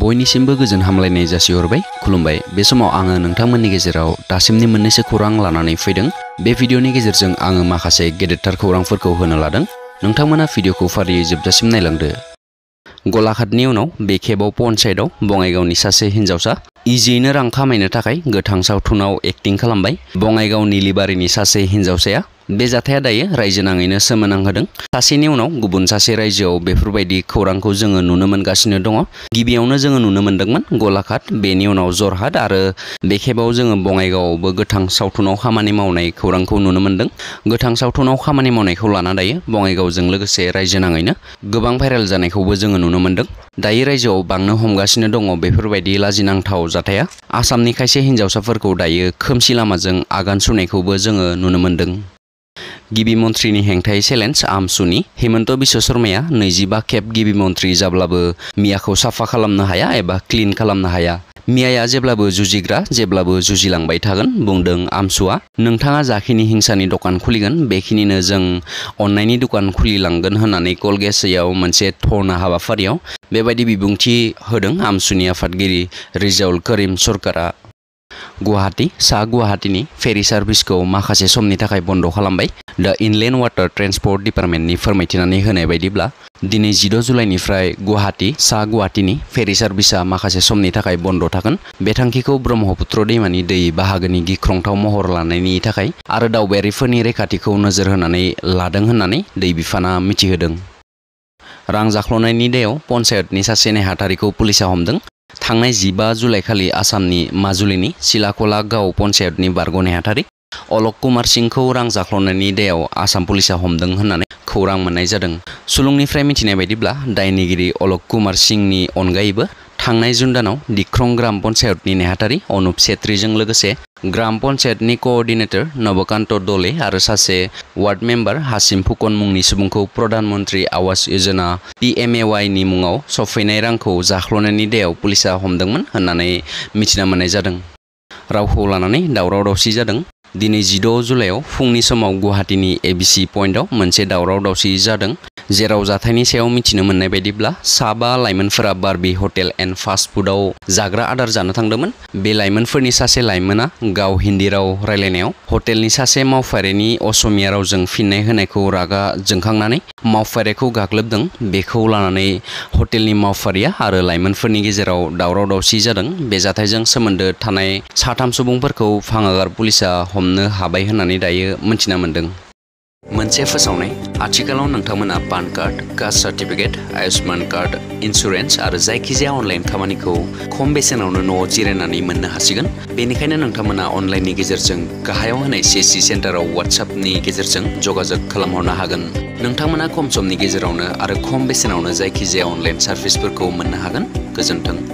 बयनिसिमबो गोजोन हामलायनाय जासिहरबाय खुलुमबाय बे समाव आङो नोंथांमोननि गेजेराव दासिमनि मोननैसो खौरां लानानै फैदों बे भिडिअनि गेजेरजों आङो माखासे गेदेरथार खौरांफोरखौ होनो लादों नोंथांमोना भिडिअखौ फारियै जोबजासिम नायलांदो गलाघाटनि उनाव बे खेबाव पन्सायतआव बङाइगावनि सासे हिन्जावसा इजियैनो रां खामायनो थाखाय गोथां सावथुनाव एक्टिं खालामबाय बङाइगाव निलिबारिनि सासे हिन्जावसाया बे जाथाया दायो रायजो नाङैनो सोमोनांहोदों सासेनि उनाव गुबुन सासे रायजोआव बेफोरबायदि खौरांखौ जोङो नुनो मोनगासिनो दङ गिबियावनो जोङो नुनो मोनदोंमोन गलाघाट बेनि उनाव जरहाट आरो बे खेबाव जोङो बङाइगावआवबो गोथां सावथुनाव खामानि मावनाय खौरांखौ नुनो मोनदों गोथां सावथुनाव खामानि मावनायखौ लाना दायो बङाइगावजों लोगोसे रायजो नाङैनो गोबां भाइरेल जानायखौबो जोङो नुनो मोनदों दायो रायजोआव बांनो हमगासिनो दङ बेफोरबायदि लाजिनांथाव जाथाया आसामनि खायसे हिन्जावसाफोरखौ दायो खोमसि लामाजों आगान सुरनायखौबो जोङो नुनो मोनदों Gibi Montri ni hengtai selens am suni Himanto biso surmea neji kep Gibi Montri miako Mia ko safa kalam nahaya eba clean kalam nahaya Mia ya jeblabe zuzigra jeblabe zuzilang bai tagan bungdeng am sua Neng tanga zakini hingsani dokan kuligan bekhini nezeng zeng Onai ni dokan kulilang gen hana ne kolge seyao manse tona hawa fariau Bebadi bibungci hedeng am suni afat giri Rizal Karim Surkara Guwahati sa Guwahati ni feri service ko makasih som ni takai bondo halam bai. The Inland Water Transport Department ni permiti na ni hene bai Dine jido zulai ni fry Guwahati sa Guwahati ni ferry service makase som ni takai bondo takan. Betang kiko bromo putro di mani dei bahaga ni krong tau mohor lanai ni takai. Ara dau beri feni rekati ko nazar hanani ladang hanani bifana michi hedeng. Rang zaklona ni deo, pon ponsel ni sasene hatariko pulisa homdeng, थांनाय जिबा जुलाइ खालि आसामनि माजुलिनि सिलाकला गाव पन्सायतनि बारग'नो हाथारि अलक कुमार सिंखौ रां जाख्ल'नायनि दायाव आसाम पुलिसा हमदों होननानै खौरां मोननाय जादों सुलुंनिफ्राय मिथिनाय बायदिब्ला दायनिगिरि अलक कुमार सिंनि अनगायैबो थांनाय जुन दानाव दिख्रं ग्राम पन्सायतनि नेहाथारि अनुप सेत्रीजों लोगोसे ग्राम पन्सायतनि कअर्डिनेटर नबकान्त दले आरो सासे वार्ड मेम्बार हासिम फुकन मुंनि सुबुंखौ प्रधान मन्त्रि आवास योजना पिएमएवाइनि मुङाव सफैनाय रांखौ जाख्ल'नायनि दायाव पुलिसा हमदोंमोन होन्नानै मिथिना मोन्नाय जादों रावखौ लानानै दावराव दावसि जादों दिन जिद' जुलाइआव फुंनि समाव गुवाहाटीनि एबिसि पॉइंट मोनसे दावराव दावसि जादों जेराव जाथायनि सायाव मिथिनो मोननाय बायदिब्ला साबा लाइमोनफोरा बार्बि हटेल एन्ड फास्ट फुडआव जाग्रा आदार जानो थांदोंमोन बे लाइमोनफोरनि सासे लाइमोना गाव हिन्दी राव रायलायनायाव हटेलनि सासे मावफारिनि असमिया रावजों फिन्नाय होनायखौ रागा जोंखांनानै मावफारिखौ गाग्लोबदों बेखौ लानानै हटेलनि मावफारिया आरो लाइमोनफोरनि गेजेराव दावराव दावसि जादों बे जाथायजों सोमोन्दो थानाय साथाम सुबुंफोरखौ भाङागार पुलिसा हमनो हाबाय होननानै दायो मोन्थिना मोन्दों मोनसे फोसावनाय आथिखालाव नोंथांमोना PAN card caste certificate Ayushman card insurance आरो जायखिजाया अनलाइन खामानिखौ खम बेसेनावनो न'आव जिरायनानै मोननो हासिगोन बेनिखायनो नोंथांमोना अनलाइननि गेजेरजों गाहायाव होनाय सिएससि सेन्टाराव वाट्सएपनि गेजेरजों जगाजग खालामहरनो हागोन नोंथांमोना खम समनि गेजेरावनो आरो खम बेसेनावनो जायखिजाया अनलाइन सार्भिसफोरखौ मोननो हागोन गोजोन्थों